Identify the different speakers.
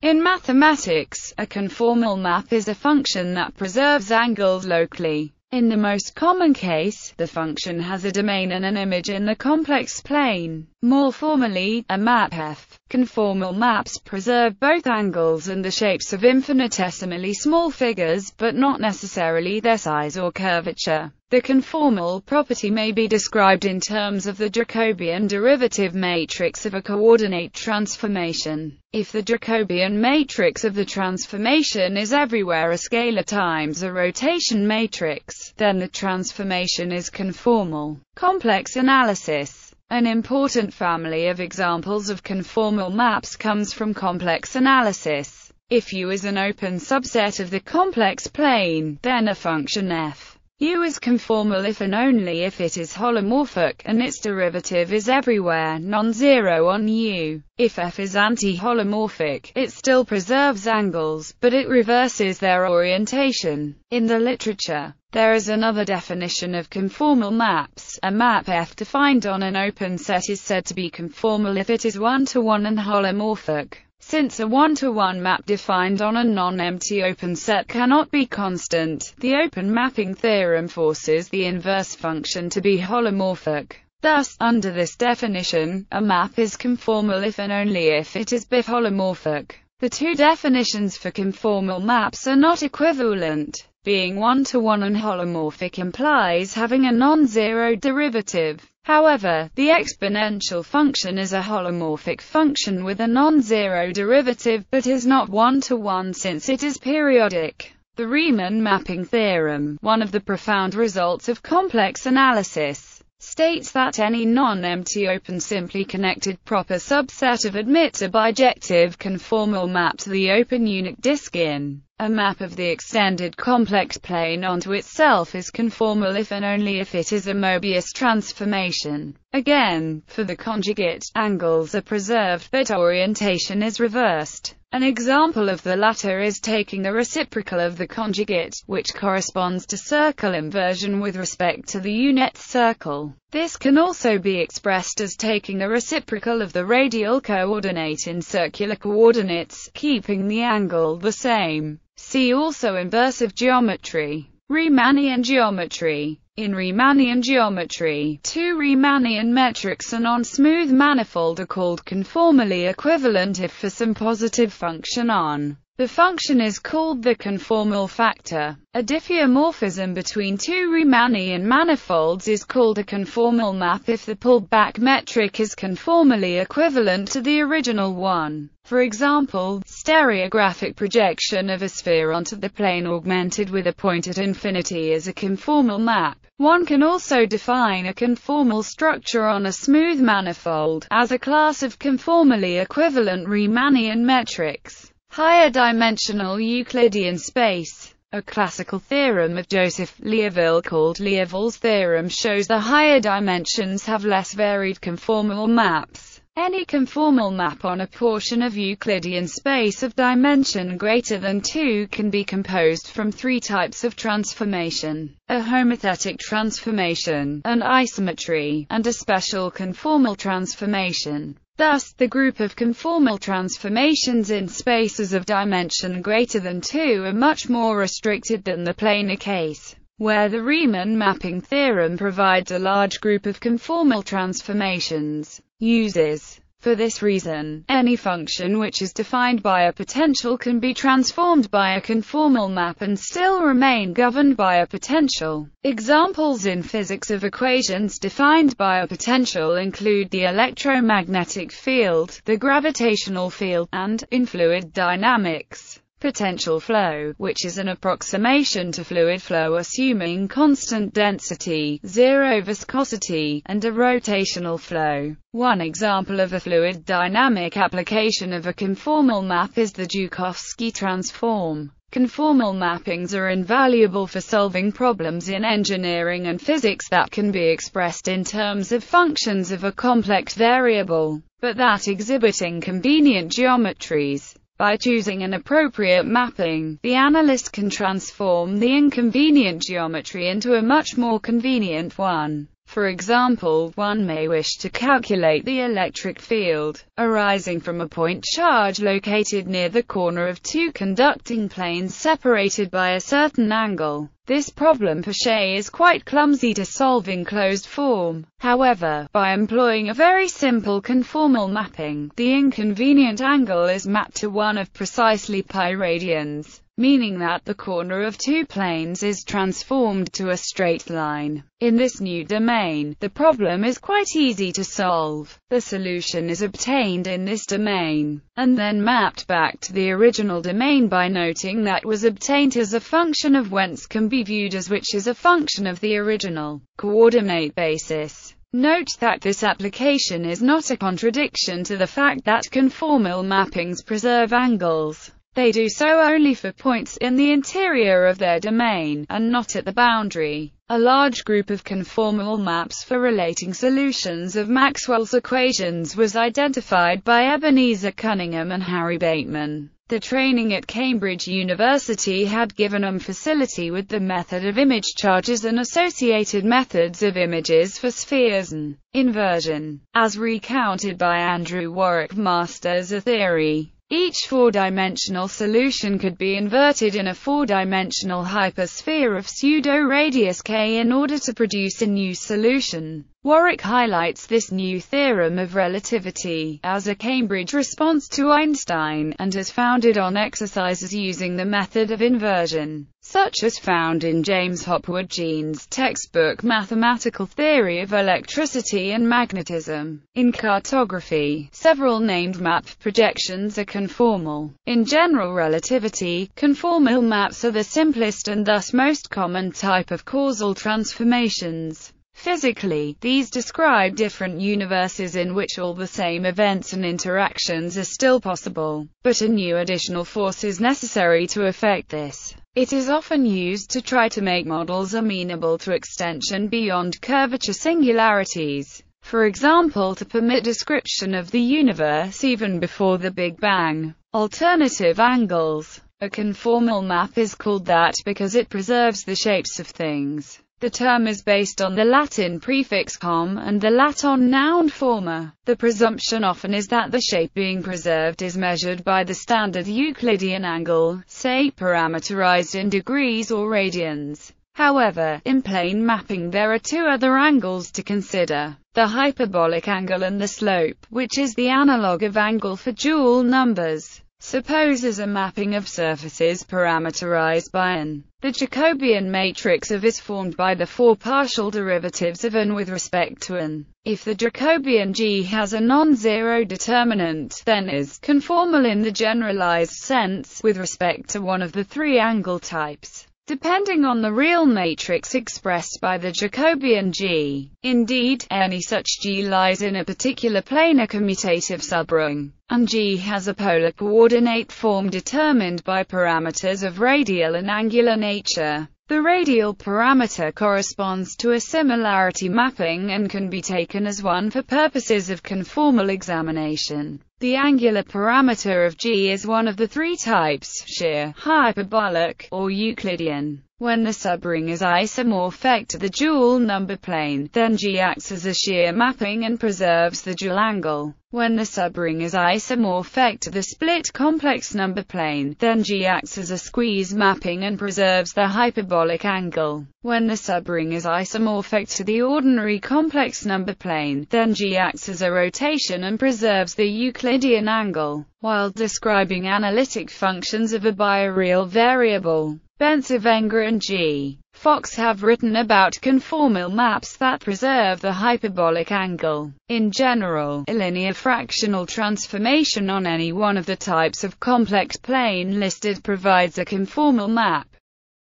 Speaker 1: In mathematics, a conformal map is a function that preserves angles locally. In the most common case, the function has a domain and an image in the complex plane. More formally, a map F. Conformal maps preserve both angles and the shapes of infinitesimally small figures, but not necessarily their size or curvature. The conformal property may be described in terms of the Jacobian derivative matrix of a coordinate transformation. If the Jacobian matrix of the transformation is everywhere a scalar times a rotation matrix, then the transformation is conformal. Complex analysis An important family of examples of conformal maps comes from complex analysis. If U is an open subset of the complex plane, then a function f U is conformal if and only if it is holomorphic, and its derivative is everywhere non-zero on U. If f is anti-holomorphic, it still preserves angles, but it reverses their orientation. In the literature, there is another definition of conformal maps. A map F defined on an open set is said to be conformal if it is one-to-one -one and holomorphic. Since a one-to-one -one map defined on a non-empty open set cannot be constant, the open mapping theorem forces the inverse function to be holomorphic. Thus, under this definition, a map is conformal if and only if it is biholomorphic. The two definitions for conformal maps are not equivalent. Being one-to-one -one and holomorphic implies having a non-zero derivative. However, the exponential function is a holomorphic function with a non-zero derivative, but is not one-to-one -one since it is periodic. The Riemann mapping theorem, one of the profound results of complex analysis, states that any non-empty open simply connected proper subset of admits a bijective conformal map to the open unit disk in a map of the extended complex plane onto itself is conformal if and only if it is a Mobius transformation. Again, for the conjugate, angles are preserved but orientation is reversed. An example of the latter is taking the reciprocal of the conjugate, which corresponds to circle inversion with respect to the unit circle. This can also be expressed as taking the reciprocal of the radial coordinate in circular coordinates, keeping the angle the same. See also inversive geometry. Riemannian geometry. In Riemannian geometry, two Riemannian metrics and on smooth manifold are called conformally equivalent if for some positive function on the function is called the conformal factor. A diffeomorphism between two Riemannian manifolds is called a conformal map if the pulled-back metric is conformally equivalent to the original one. For example, stereographic projection of a sphere onto the plane augmented with a point at infinity is a conformal map. One can also define a conformal structure on a smooth manifold as a class of conformally equivalent Riemannian metrics. Higher dimensional Euclidean space. A classical theorem of Joseph Liouville called Liouville's theorem shows the higher dimensions have less varied conformal maps. Any conformal map on a portion of Euclidean space of dimension greater than 2 can be composed from three types of transformation, a homothetic transformation, an isometry, and a special conformal transformation. Thus, the group of conformal transformations in spaces of dimension greater than 2 are much more restricted than the planar case, where the Riemann mapping theorem provides a large group of conformal transformations. Uses for this reason, any function which is defined by a potential can be transformed by a conformal map and still remain governed by a potential. Examples in physics of equations defined by a potential include the electromagnetic field, the gravitational field, and, in fluid dynamics, potential flow, which is an approximation to fluid flow assuming constant density, zero viscosity, and irrotational flow. One example of a fluid dynamic application of a conformal map is the Joukowsky transform. Conformal mappings are invaluable for solving problems in engineering and physics that can be expressed in terms of functions of a complex variable, but that exhibiting convenient geometries. By choosing an appropriate mapping, the analyst can transform the inconvenient geometry into a much more convenient one. For example, one may wish to calculate the electric field arising from a point charge located near the corner of two conducting planes separated by a certain angle. This problem per se is quite clumsy to solve in closed form. However, by employing a very simple conformal mapping, the inconvenient angle is mapped to one of precisely pi radians meaning that the corner of two planes is transformed to a straight line. In this new domain, the problem is quite easy to solve. The solution is obtained in this domain, and then mapped back to the original domain by noting that was obtained as a function of whence can be viewed as which is a function of the original coordinate basis. Note that this application is not a contradiction to the fact that conformal mappings preserve angles. They do so only for points in the interior of their domain, and not at the boundary. A large group of conformal maps for relating solutions of Maxwell's equations was identified by Ebenezer Cunningham and Harry Bateman. The training at Cambridge University had given them facility with the method of image charges and associated methods of images for spheres and inversion, as recounted by Andrew Warwick Masters of Theory. Each four-dimensional solution could be inverted in a four-dimensional hypersphere of pseudo-radius k in order to produce a new solution. Warwick highlights this new theorem of relativity as a Cambridge response to Einstein, and has founded on exercises using the method of inversion, such as found in James Hopwood Jeans' textbook Mathematical Theory of Electricity and Magnetism. In cartography, several named map projections are conformal. In general relativity, conformal maps are the simplest and thus most common type of causal transformations. Physically, these describe different universes in which all the same events and interactions are still possible, but a new additional force is necessary to effect this. It is often used to try to make models amenable to extension beyond curvature singularities. For example to permit description of the universe even before the Big Bang. Alternative angles. A conformal map is called that because it preserves the shapes of things. The term is based on the Latin prefix com and the Latin noun forma. The presumption often is that the shape being preserved is measured by the standard Euclidean angle, say parameterized in degrees or radians. However, in plane mapping there are two other angles to consider, the hyperbolic angle and the slope, which is the analog of angle for dual numbers. Supposes a mapping of surfaces parameterized by n. The Jacobian matrix of is formed by the four partial derivatives of n with respect to n. If the Jacobian G has a non-zero determinant, then is conformal in the generalized sense, with respect to one of the three angle types depending on the real matrix expressed by the Jacobian G. Indeed, any such G lies in a particular planar commutative subring, and G has a polar coordinate form determined by parameters of radial and angular nature. The radial parameter corresponds to a similarity mapping and can be taken as one for purposes of conformal examination. The angular parameter of G is one of the three types, shear, hyperbolic, or Euclidean. When the subring is isomorphic to the dual number plane, then G acts as a shear mapping and preserves the dual angle. When the subring is isomorphic to the split complex number plane, then G acts as a squeeze mapping and preserves the hyperbolic angle. When the subring is isomorphic to the ordinary complex number plane, then G acts as a rotation and preserves the Euclidean angle. While describing analytic functions of a bireal variable, Bencivenga and G. Fox have written about conformal maps that preserve the hyperbolic angle. In general, a linear fractional transformation on any one of the types of complex plane listed provides a conformal map.